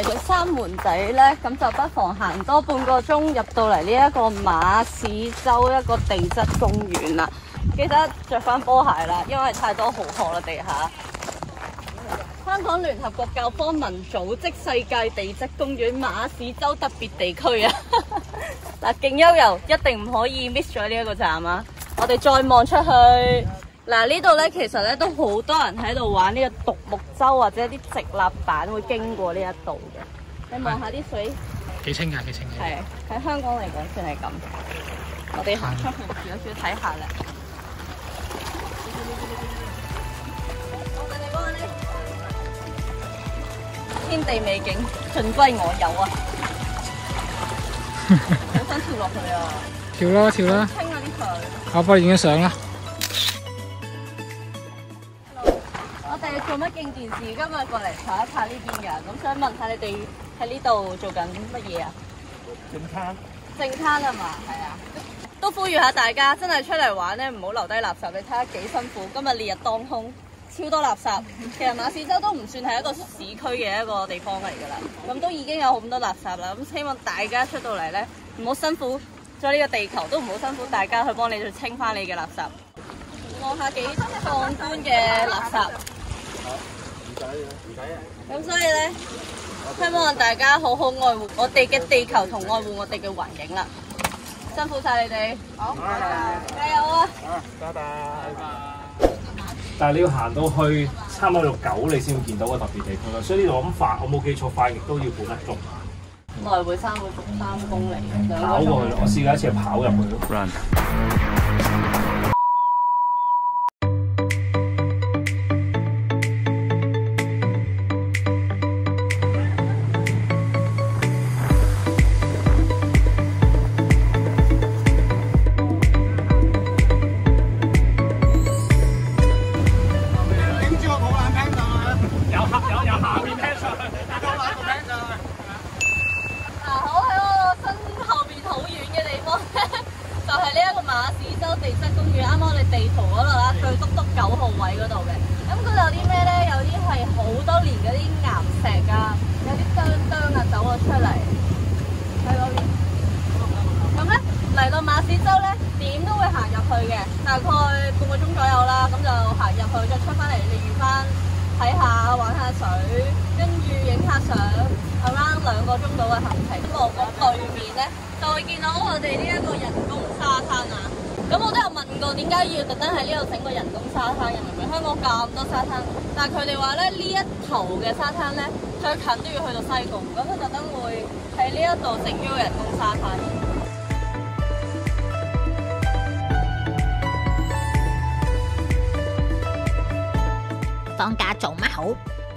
嚟到三门仔咧，咁就不妨行多半个钟入到嚟呢一个马屎洲一个地质公园啦。记得着翻波鞋啦，因为太多豪壳啦地下。香港联合国教科文组织世界地质公园马屎洲特别地区啊！嗱，劲悠游一定唔可以 miss 咗呢一个站啊！我哋再望出去。嗱呢度咧，其实咧都好多人喺度玩呢个独木舟或者啲直立板，会经过呢一度嘅。你望下啲水，几清噶，几清嘅。系喺香港嚟讲，算系咁。我哋行，出有少少睇下啦。天地美景尽归我有啊！好 想跳落去啊！跳啦，跳啦！清下啲水。阿伯已经上啦。我哋做乜劲电视，今日过嚟查一查呢边嘅，咁想问下你哋喺呢度做紧乜嘢啊？正餐。正餐啊嘛，系啊。都呼吁下大家，真系出嚟玩咧，唔好留低垃圾。你睇下几辛苦，今日烈日当空，超多垃圾。其实马仙洲都唔算系一个市区嘅一个地方嚟噶啦，咁都已经有好多垃圾啦。咁希望大家出到嚟咧，唔好辛苦，咗呢个地球都唔好辛苦，大家去帮你去清翻你嘅垃圾。望下几壮观嘅垃圾。咁所以咧，希望大家好好爱护我哋嘅地球同爱护我哋嘅环境啦。辛苦晒你哋，好，加油啊！拜拜。但系你要行到去差唔多六九，你先会见到个特别地区啦。所以呢度咁快，我冇记错，快亦都要半粒钟。來回三三公里，跑过去。我试过一次系跑入去嗱，好喺我身后边好远嘅地方咧，就系呢一个马屎洲地质公园，啱啱我哋地图嗰度啦，最左左九号位嗰度嘅。咁嗰度有啲咩咧？有啲系好多年嗰啲岩石啊，有啲堆堆啊，走咗出嚟。系咯。咁咧嚟到马屎洲咧，点都会行入去嘅，大概半个钟左右啦，咁就行入去，再出翻嚟，你预翻。水，跟住影下相，around 两个钟到嘅行程。望过对面咧，就见到我哋呢一个人工沙滩啊！咁我都有问过，点解要特登喺呢度整个人工沙滩嘅？明明香港咁多沙滩，但系佢哋话咧呢一头嘅沙滩咧，最近都要去到西贡，咁佢特登会喺呢一度整咗个人工沙滩。放假做乜好？